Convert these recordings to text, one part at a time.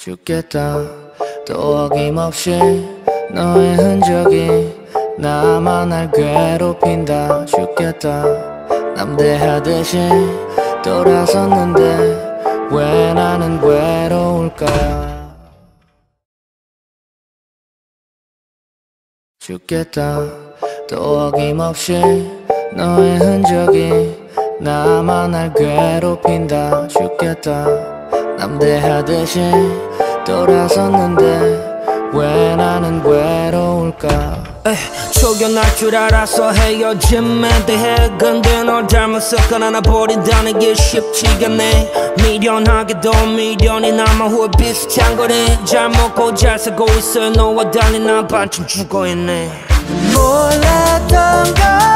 죽겠다. 또 어김없이 너의 흔적이 나만 날 괴롭힌다. 죽겠다. 남대하듯이 돌아섰는데 왜 나는 외로울까? 죽겠다. 또 어김없이 너의 흔적이 나만 날 괴롭힌다. 죽겠다 남대하듯이 돌아섰는데 왜 나는 외로울까? 에이, 초견할 줄 알아서 헤어짐에 대해 근데 널 닮았었거나 나 버린다는 게 쉽지가 않네. 미련하게도 미련이 남아 후회 비슷한 거네. 잘 먹고 잘 살고 있어. 너와 달리 난 반쯤 죽어있네. 몰랐던 거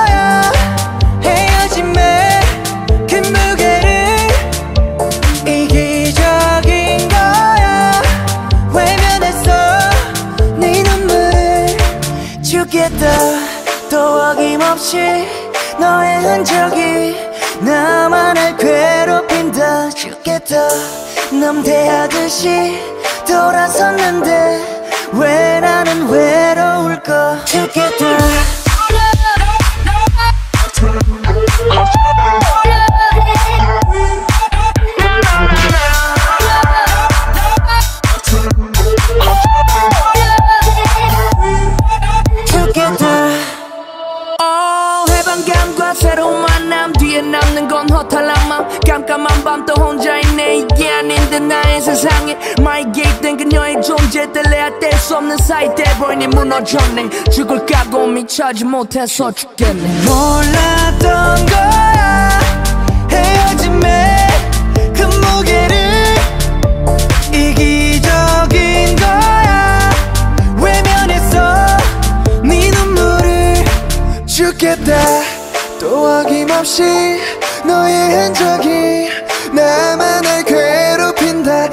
남대하듯이 돌아섰는데 왜 나는 외로울까? 죽 세상에 마이 게입된 그녀의 존재 뗄래야 뗄 수 없는 사이 돼버리니 무너졌네. 죽을 각오 미쳐지 못해서 죽겠네. 몰랐던 거야. 헤어짐에 그네또 어김없이 너의 흔적이 나만을 괴롭힌다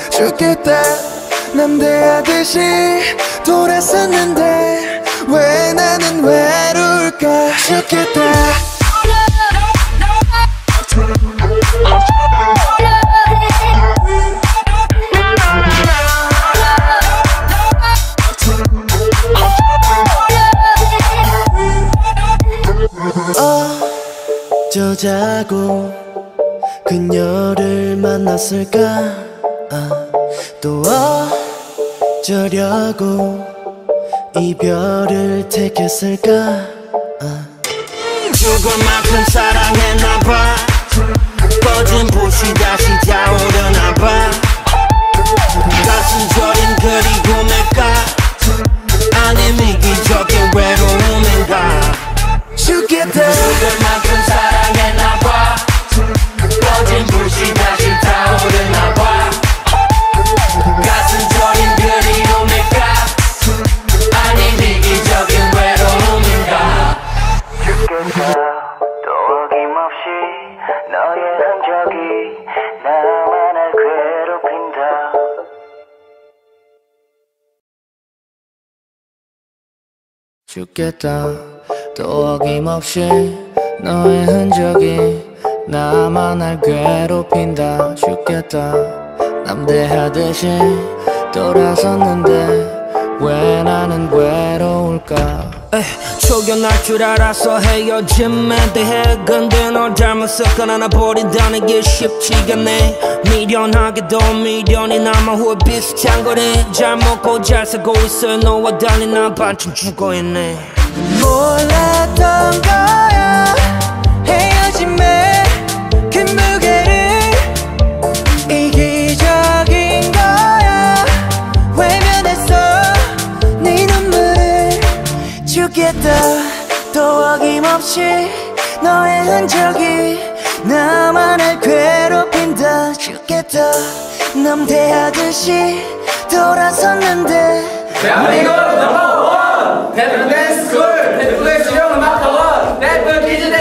죽겠다. 남대하듯이 돌아섰는데 왜 나는 외로울까? 죽겠다. 어쩌자고 그녀를 만났을까? 아, 또 어쩌려고 이별을 택했을까 아. 죽을 만큼 사랑했나봐 죽겠다. 또 어김없이 너의 흔적이 나만을 괴롭힌다. 죽겠다. 남대하듯이 돌아섰는데 왜 나는 외로울까? 에이, 초견할 줄 알아서 헤어짐에 대해 근데 널 닮았었거나 나 버린다는 게 쉽지가 않네. 미련하게도 미련이 남아 후회 비슷한 거네. 잘 먹고 잘 살고 있어. 너와 달리 난 반쯤 죽어있네. 몰랐던 거 어김없이 너의 흔적이 나만을 괴롭힌다 죽겠다. 남대하듯이 돌아섰는데. 대한민국 넘버원 대표 댄스 스쿨 대표 실용 음악 학원 대표 키즈